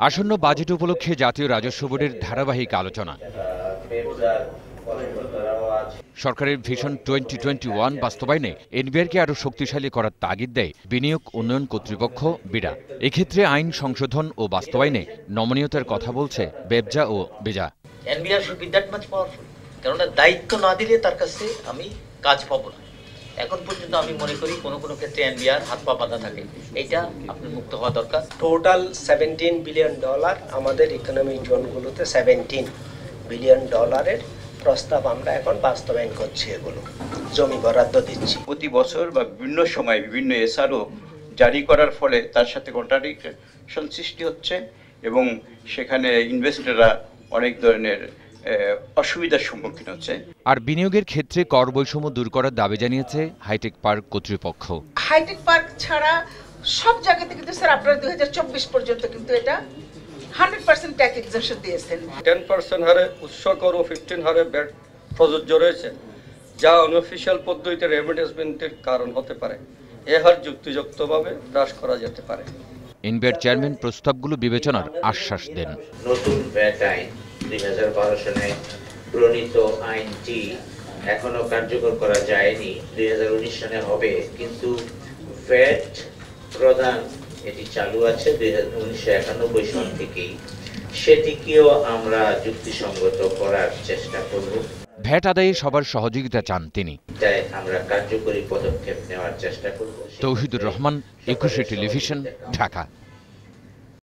আসন্ন বাজেট উপলক্ষে জাতীয় রাজস্ব বোর্ডের ধারাবাহিক আলোচনা। সরকারের ভিশন টোয়েন্টি টোয়েন্টি ওয়ান বাস্তবায়নে এনবিআরকে আরও শক্তিশালী করার তাগিদ দেয় বিনিয়োগ উন্নয়ন কর্তৃপক্ষ, বিডা। এক্ষেত্রে আইন সংশোধন ও বাস্তবায়নে নমনীয়তার কথা বলছে বেবজা ও বেজা। NBR should be that much powerful কেননা দায়িত্ব না দিলে তার কাছে আমি কাজ পাবো না। এখন পর্যন্ত আমি মনে করি কোনো কোনো ক্ষেত্রে এনবিআর হাত পা বাঁধা থাকে। এটা আপনার মুক্ত হওয়া দরকার। টোটাল সেভেন্টিন বিলিয়ন ডলার আমাদের ইকোনমিক জোনগুলোতে সেভেন্টিন বিলিয়ন ডলারের প্রস্তাব আমরা এখন বাস্তবায়ন করছি এগুলো। জমি বরাদ্দ দিচ্ছি। প্রতি বছর বা বিভিন্ন সময় বিভিন্ন এসআরও জারি করার ফলে তার সাথে কন্ট্রাডিকশন সৃষ্টি হচ্ছে এবং সেখানে ইনভেস্টররা অনেক ধরনের অসুবিধার সম্মুখীন হচ্ছে। আর বিনিয়োগের ক্ষেত্রে কর বৈষম্য দূর করার দাবি জানিয়েছে হাইটেক পার্ক কর্তৃপক্ষ। হাইটেক পার্ক ছাড়া সব জায়গাতে কিন্তু স্যার আপনারা দুই হাজার চব্বিশ পর্যন্ত কিন্তু এটা হান্ড্রেড পার্সেন্ট ট্যাক্স এক্সামশন দিয়েছেন। টেন পার্সেন্ট হারে উৎস কর ও ফিফটিন হারে ব্যাট প্রযোজ্য রয়েছে যা অনঅফিসিয়াল পদ্ধতিতে রেমিটেন্সমেন্টের কারণ হতে পারে। এ হার যুক্তিযুক্তভাবে হ্রাস করা যেতে পারে। এনবিআর চেয়ারম্যান প্রস্তাবগুলো বিবেচনার আশ্বাস দেন। নতুন আইন দুই হাজার প্রণীত আইনটি এখনও কার্যকর করা যায়নি। দুই হাজার হবে কিন্তু ভ্যাট প্রদান এটি চালু আছে দুই হাজার উনিশশো একানব্বই সন থেকেই। সেটিকেও আমরা যুক্তিসঙ্গত করার চেষ্টা করব। ভ্যাট আদায়ে সবার সহযোগিতা চান তিনি। তাই আমরা কার্যকরী পদক্ষেপ নেওয়ার চেষ্টা করব। তৌহিদুর রহমান একুশে টেলিভিশন ঢাকা।